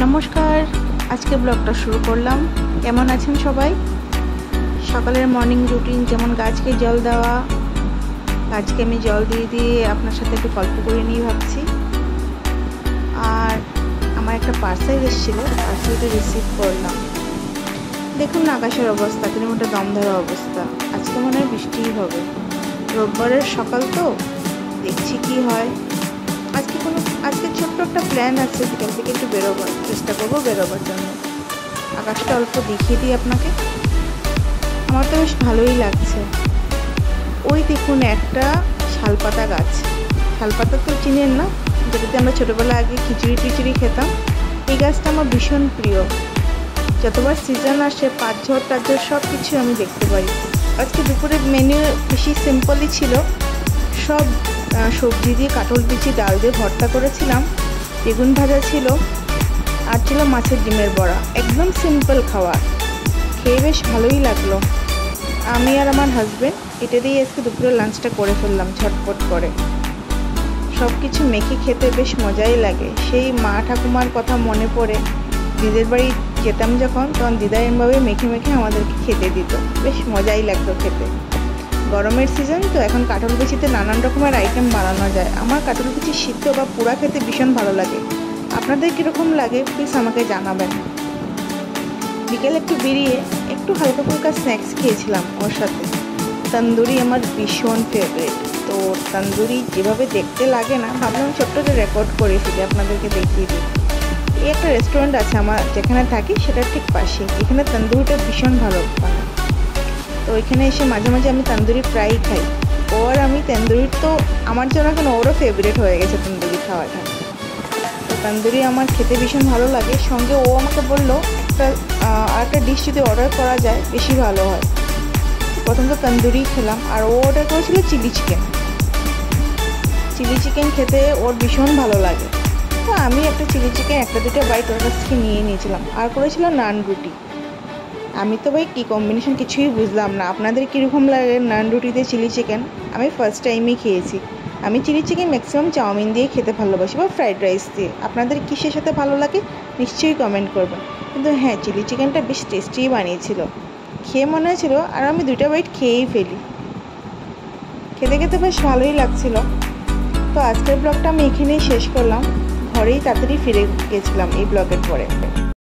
নমস্কার, আজকে ব্লগটা শুরু করলাম। কেমন আছেন সবাই? সকালের মর্নিং রুটিন যেমন গাছকে জল দেওয়া? গাছকে আমি জল দিয়ে দিয়ে আপনার সাথে একটু গল্প করে নিয়ে ভাবছি। আর আমার একটা পার্সেল এসেছিল পার্সেলটা রিসিভ করলাম। দেখুন না আকাশের অবস্থা কিলোমিটার দম ধরা অবস্থা। আজকে মনে হয় বৃষ্টিই হবে। রোববারের সকাল তো, দেখছি কি হয়। আজকে কোনো একটা প্ল্যান আছে, সেখান থেকে একটু বেরোবার, চেষ্টা করব বেরোবার জন্য। আকাশটা অল্প দেখিয়ে দিই আপনাকে। আমার তো বেশ ভালোই লাগছে। ওই দেখুন একটা শালপাতা গাছ। শালপাতা তো চিনেন না? যেটাতে আমরা ছোটোবেলা আগে খিচুড়ি টিচুড়ি খেতাম। এই গাছটা আমার ভীষণ প্রিয়। যতবার সিজন আসে পাঁচ পাঁচঝড় টাঝড় সব কিছু আমি দেখতে পাই। আজকে দুপুরে মেনু বেশি সিম্পলই ছিল। সব সবজি দিয়ে কাটল বিচি, ডাল দিয়ে ভর্তা করেছিলাম। বেগুন ভাজা ছিল আর ছিল মাছের ডিমের বড়া। একদম সিম্পল খাবার। খেয়ে বেশ ভালোই লাগল। আমি আর আমার হাজব্যান্ড এটা দিয়ে আজকে দুপুরে লাঞ্চটা করে ফেললাম ঝটপট করে। সব কিছু মেখে খেতে বেশ মজাই লাগে। সেই মা ঠাকুমার কথা মনে পড়ে। দিদের বাড়ি যেতাম যখন, তখন দিদা এমভাবে মেখে মেখে আমাদেরকে খেতে দিত। বেশ মজাই লাগতো খেতে। গরমের সিজন তো এখন কাঁঠাল বিচিতে নানান রকমের আইটেম বানানো যায়। আমার কাঁঠাল বিচি সিদ্ধ বা পোড়া খেতে ভীষণ ভালো লাগে। আপনাদের কীরকম লাগে? প্লিজ আমাকে জানাবেন। বিকেলে একটু বেরিয়ে একটু হালকা ফুলকা স্ন্যাক্স খেয়েছিলাম ওর সাথে। তন্দুরি আমার ভীষণ ফেভারিট তো তন্দুরি যেভাবে দেখতে লাগে না, ভাবলাম ছোট্ট একটা রেকর্ড করে ফেলি, আপনাদেরকে দেখিয়ে দিই। এই একটা রেস্টুরেন্ট আছে আমার, যেখানে থাকি, সেটার ঠিক পাশে এখানে তন্দুরিটা ভীষণ ভালো বানায়। তো ওইখানে এসে মাঝে মাঝে আমি তন্দুরি প্রায়ই খাই। ওর আমি তন্দুরি তো আমার জন্য এখন ওরও ফেভারিট হয়ে গেছে তন্দুরি খাওয়াটা। তো তন্দুরি আমার খেতে ভীষণ ভালো লাগে। সঙ্গে ও আমাকে বলল, একটা আর একটা ডিশ যদি অর্ডার করা যায়, বেশি ভালো হয়। প্রথম তো তন্দুরি খেলাম, আর ও অর্ডার করেছিল চিলি চিকেন চিলি চিকেন খেতে ওর ভীষণ ভালো লাগে। তো আমি একটা চিলি চিকেন একটা দুটো বাইট ওর কাছ থেকে নিয়ে নিয়েছিলাম। আর করেছিলাম নান রুটি। আমি তো ভাই কী কম্বিনেশন কিছুই বুঝলাম না। আপনাদের কীরকম লাগে নান রুটিতে চিলি চিকেন আমি ফার্স্ট টাইমই খেয়েছি। আমি চিলি চিকেন ম্যাক্সিমাম চাউমিন দিয়ে খেতে ভালোবাসি বা ফ্রাইড রাইস দিয়ে। আপনাদের কিসের সাথে ভালো লাগে নিশ্চয়ই কমেন্ট করবেন। কিন্তু হ্যাঁ চিলি চিকেনটা বেশ টেস্টিই বানিয়েছিল। খেয়ে মনে হয়েছিল, আর আমি দুইটা বাইট খেয়েই ফেলি। খেতে খেতে বেশ ভালোই লাগছিল। তো আজকের ব্লগটা আমি এখানেই শেষ করলাম। ঘরেই তাড়াতাড়ি ফিরে গেছিলাম এই ব্লগের পরে।